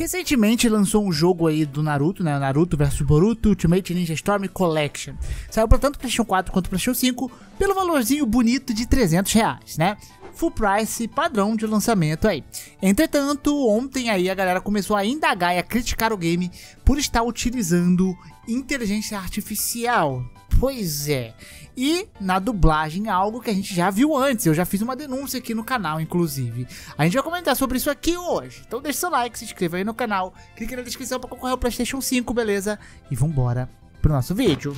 Recentemente lançou um jogo aí do Naruto, né? Naruto vs Boruto Ultimate Ninja Storm Collection. Saiu para tanto PlayStation 4 quanto PlayStation 5 pelo valorzinho bonito de 300 reais, né? Full price padrão de lançamento aí. Entretanto, ontem aí a galera começou a indagar e a criticar o game por estar utilizando inteligência artificial. Pois é. E na dublagem, algo que a gente já viu antes. Eu já fiz uma denúncia aqui no canal, inclusive. A gente vai comentar sobre isso aqui hoje. Então deixa seu like, se inscreva aí no canal, clique na descrição para concorrer ao PlayStation 5, beleza? E vambora pro nosso vídeo.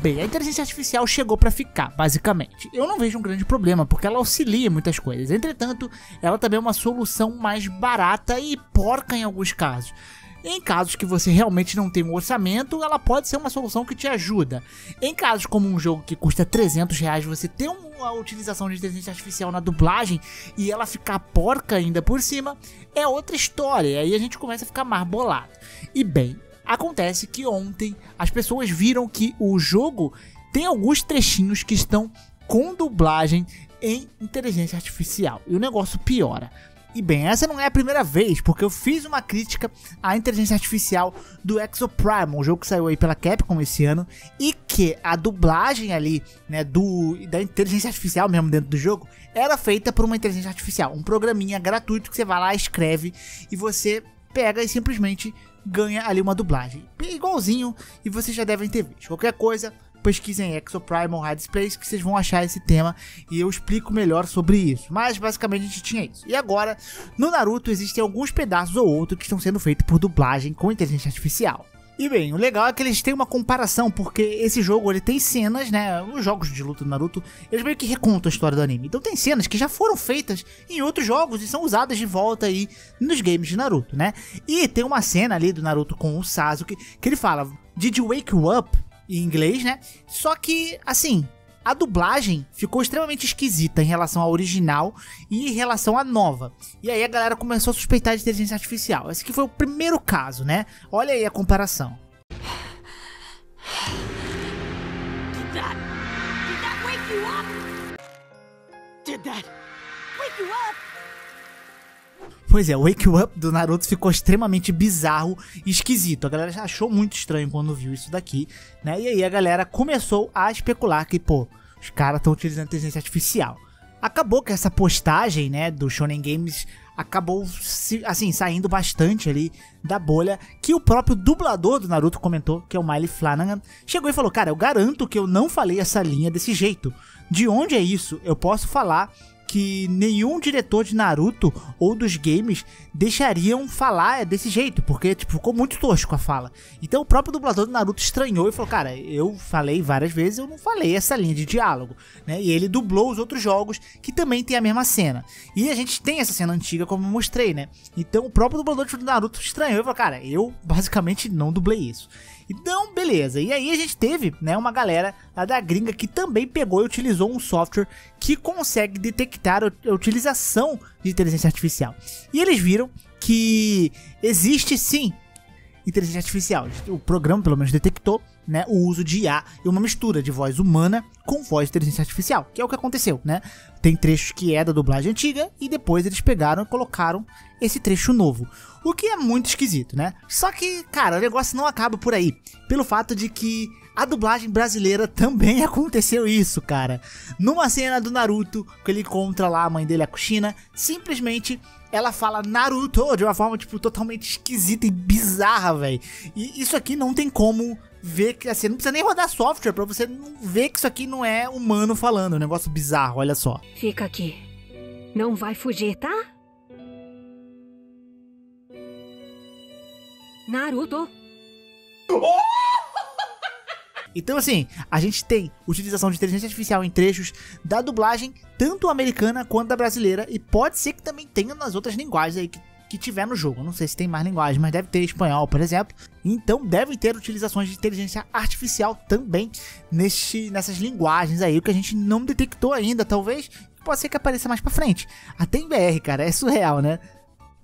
Bem, a inteligência artificial chegou para ficar, basicamente. Eu não vejo um grande problema, porque ela auxilia muitas coisas. Entretanto, ela também é uma solução mais barata e porca em alguns casos. Em casos que você realmente não tem um orçamento, ela pode ser uma solução que te ajuda. Em casos como um jogo que custa 300 reais, você ter uma utilização de inteligência artificial na dublagem e ela ficar porca ainda por cima, é outra história. E aí a gente começa a ficar mais bolado. E bem, acontece que ontem as pessoas viram que o jogo tem alguns trechinhos que estão com dublagem em inteligência artificial. E o negócio piora. E bem, essa não é a primeira vez, porque eu fiz uma crítica à inteligência artificial do Exoprimal, um jogo que saiu aí pela Capcom esse ano, e que a dublagem ali, né, do da inteligência artificial mesmo dentro do jogo, era feita por uma inteligência artificial, um programinha gratuito que você vai lá, escreve e você pega e simplesmente ganha ali uma dublagem. Igualzinho, e vocês já devem ter visto. Qualquer coisa, pesquisem Exoprimal Hard Space que vocês vão achar esse tema e eu explico melhor sobre isso. Mas basicamente a gente tinha isso. E agora, no Naruto existem alguns pedaços ou outros que estão sendo feitos por dublagem com inteligência artificial. E bem, o legal é que eles têm uma comparação, porque esse jogo ele tem cenas, né? Os jogos de luta do Naruto, eles meio que recontam a história do anime. Então tem cenas que já foram feitas em outros jogos e são usadas de volta aí nos games de Naruto, né? E tem uma cena ali do Naruto com o Sasuke que ele fala: Did you wake up? em inglês, né? Só que, assim, a dublagem ficou extremamente esquisita em relação à original e em relação à nova. E aí a galera começou a suspeitar de inteligência artificial. Esse aqui foi o primeiro caso, né? Olha aí a comparação. Did that, did that wake you up? Did that wake you up? Pois é, o Wake Up do Naruto ficou extremamente bizarro e esquisito. A galera achou muito estranho quando viu isso daqui, né? E aí a galera começou a especular que, pô, os caras estão utilizando inteligência artificial. Acabou que essa postagem, né, do Shonen Games acabou assim saindo bastante ali da bolha que o próprio dublador do Naruto comentou, que é o Miley Flanagan, chegou e falou: "Cara, eu garanto que eu não falei essa linha desse jeito. De onde é isso? Eu posso falar que nenhum diretor de Naruto ou dos games deixariam falar desse jeito, porque tipo, ficou muito tosco a fala. Então o próprio dublador do Naruto estranhou e falou: Cara, eu falei várias vezes, eu não falei essa linha de diálogo. Né? E ele dublou os outros jogos que também tem a mesma cena. E a gente tem essa cena antiga, como eu mostrei, né? Então o próprio dublador do Naruto estranhou e falou: Cara, eu basicamente não dublei isso. Então, beleza. E aí a gente teve, né, uma galera lá da gringa que também pegou e utilizou um software que consegue detectar a utilização de inteligência artificial. E eles viram que existe sim inteligência artificial. O programa, pelo menos, detectou né, o uso de IA e uma mistura de voz humana com voz de inteligência artificial, que é o que aconteceu, né? Tem trechos que é da dublagem antiga e depois eles pegaram e colocaram esse trecho novo. O que é muito esquisito, né? Só que, cara, o negócio não acaba por aí. Pelo fato de que a dublagem brasileira também aconteceu isso, cara. Numa cena do Naruto, que ele encontra lá a mãe dele, a Kushina, simplesmente ela fala Naruto de uma forma, tipo, totalmente esquisita e bizarra, velho. E isso aqui não tem como ver que, assim, não precisa nem rodar software pra você ver que isso aqui não é humano falando. É um negócio bizarro, olha só. Fica aqui. Não vai fugir, tá? Naruto. Então, assim, a gente tem utilização de inteligência artificial em trechos da dublagem, tanto americana quanto da brasileira, e pode ser que também tenha nas outras linguagens aí que, que tiver no jogo. não sei se tem mais linguagem, mas deve ter espanhol, por exemplo. Então, deve ter utilizações de inteligência artificial também nesse, nessas linguagens aí, o que a gente não detectou ainda, talvez. Pode ser que apareça mais pra frente. Até em BR, cara, é surreal, né?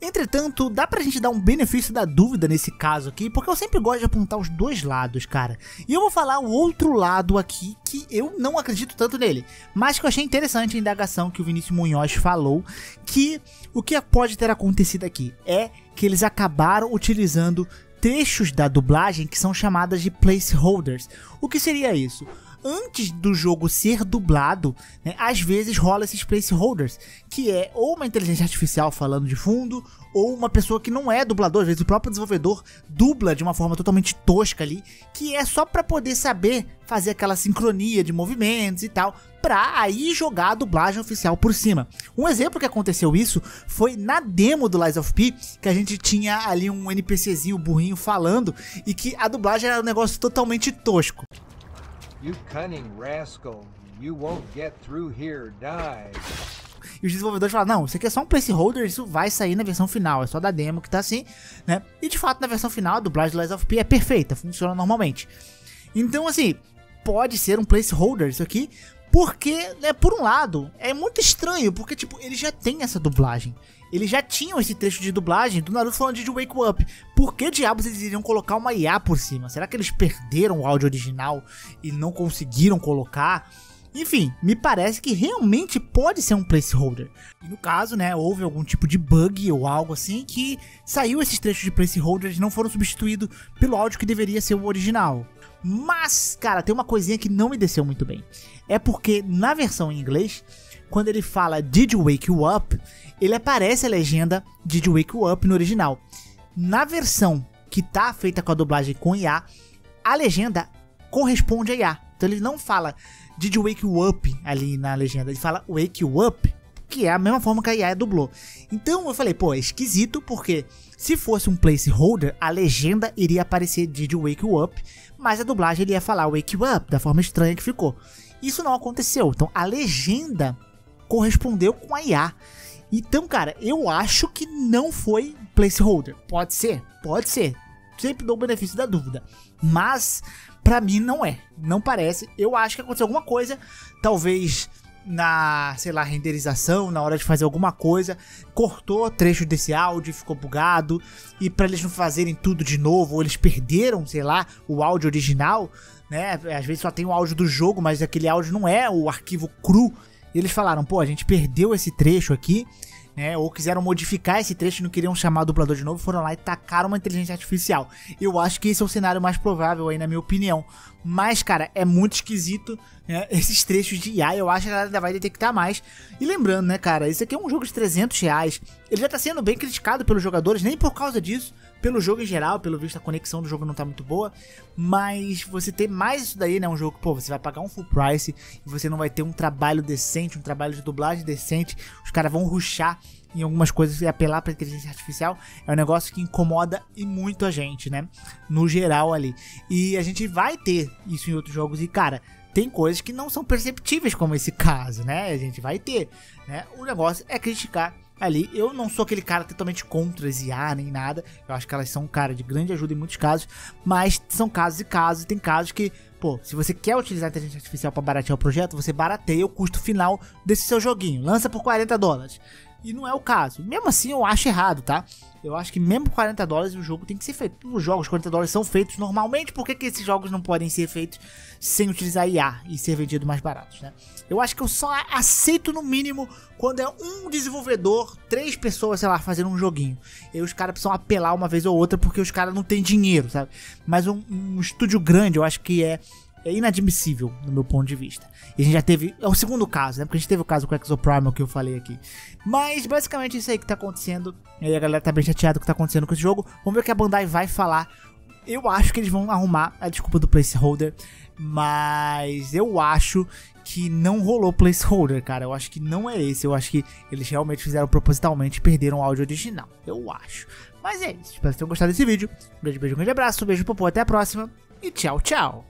Entretanto, dá pra gente dar um benefício da dúvida nesse caso aqui, porque eu sempre gosto de apontar os dois lados, cara. E eu vou falar o outro lado aqui que eu não acredito tanto nele, mas que eu achei interessante a indagação que o Vinícius Munhoz falou, que o que pode ter acontecido aqui é que eles acabaram utilizando trechos da dublagem que são chamadas de placeholders. O que seria isso? Antes do jogo ser dublado, né, às vezes rola esses placeholders, que é ou uma inteligência artificial falando de fundo, ou uma pessoa que não é dublador, às vezes o próprio desenvolvedor dubla de uma forma totalmente tosca ali, que é só para poder saber fazer aquela sincronia de movimentos e tal, pra aí jogar a dublagem oficial por cima. Um exemplo que aconteceu isso foi na demo do Lies of P, que a gente tinha ali um NPCzinho burrinho falando e que a dublagem era um negócio totalmente tosco. You cunning rascal, you won't get through here, die. E os desenvolvedores falaram, não, isso aqui é só um placeholder, isso vai sair na versão final, é só da demo que tá assim, né? E de fato, na versão final, a dublagem do Lies of P é perfeita, funciona normalmente. Então, assim, pode ser um placeholder isso aqui, porque, né, por um lado, é muito estranho, porque, tipo, ele já tem essa dublagem eles já tinham esse trecho de dublagem do Naruto falando de Wake Up. Por que diabos eles iriam colocar uma IA por cima? Será que eles perderam o áudio original e não conseguiram colocar? Enfim, me parece que realmente pode ser um placeholder. E no caso, né, houve algum tipo de bug ou algo assim que saiu esses trechos de placeholders e não foram substituídos pelo áudio que deveria ser o original. Mas, cara, tem uma coisinha que não me desceu muito bem. É porque na versão em inglês, quando ele fala Did you wake you up, ele aparece a legenda Did you wake you up no original. Na versão que tá feita com a dublagem com IA, a legenda corresponde a IA. Então ele não fala Did you wake you up ali na legenda, ele fala Wake you up, que é a mesma forma que a IA dublou. Então eu falei, pô, é esquisito porque se fosse um placeholder, a legenda iria aparecer Did you wake up, mas a dublagem iria falar Wake up, da forma estranha que ficou. Isso não aconteceu. Então a legenda correspondeu com a IA. Então, cara, eu acho que não foi placeholder. Pode ser, pode ser. Sempre dou o benefício da dúvida. Mas, para mim, não é. Não parece. Eu acho que aconteceu alguma coisa. Talvez na, sei lá, renderização, na hora de fazer alguma coisa, cortou trecho desse áudio, ficou bugado, e para eles não fazerem tudo de novo, ou eles perderam, sei lá, o áudio original, né? Às vezes só tem o áudio do jogo, mas aquele áudio não é o arquivo cru e eles falaram, pô, a gente perdeu esse trecho aqui, né? Ou quiseram modificar esse trecho não queriam chamar o dublador de novo, foram lá e tacaram uma inteligência artificial. Eu acho que esse é o cenário mais provável aí, na minha opinião. Mas, cara, é muito esquisito né? esses trechos de IA. Eu acho que a galera ainda vai detectar mais. E lembrando, né, cara, isso aqui é um jogo de 300 reais. Ele já tá sendo bem criticado pelos jogadores, nem por causa disso pelo jogo em geral, pelo visto a conexão do jogo não tá muito boa, mas você tem mais isso daí, né, um jogo que, pô, você vai pagar um full price e você não vai ter um trabalho decente, um trabalho de dublagem decente, os caras vão ruxar em algumas coisas e apelar para inteligência artificial é um negócio que incomoda e muito a gente, né? No geral ali. E a gente vai ter isso em outros jogos e cara, tem coisas que não são perceptíveis como esse caso, né? A gente vai ter, né? O negócio é criticar ali. Eu não sou aquele cara totalmente contra as IA nem nada. Eu acho que elas são um cara de grande ajuda em muitos casos. Mas são casos e casos. E tem casos que, pô, se você quer utilizar a inteligência artificial para baratear o projeto, você barateia o custo final desse seu joguinho. Lança por 40 dólares. E não é o caso. Mesmo assim, eu acho errado, tá? Eu acho que mesmo por 40 dólares o jogo tem que ser feito. Os jogos 40 dólares são feitos normalmente. Por que, que esses jogos não podem ser feitos sem utilizar IA e ser vendido mais baratos, né? Eu acho que eu só aceito no mínimo quando é um desenvolvedor, três pessoas, sei lá, fazendo um joguinho. E os caras precisam apelar uma vez ou outra porque os caras não têm dinheiro, sabe? Mas um, um estúdio grande, eu acho que é é inadmissível no meu ponto de vista. E a gente já teve. É o segundo caso, né? Porque a gente teve o caso com o Exoprimal que eu falei aqui. Mas basicamente isso aí que tá acontecendo. E a galera tá bem chateada com o que tá acontecendo com esse jogo. Vamos ver o que a Bandai vai falar. Eu acho que eles vão arrumar a desculpa do placeholder. Mas eu acho que não rolou placeholder, cara. Eu acho que não é esse. Eu acho que eles realmente fizeram propositalmente e perderam o áudio original. Eu acho. Mas é isso. Espero que tenham gostado desse vídeo. Um grande beijo, um grande abraço. Um beijo, popô. Até a próxima. E tchau, tchau.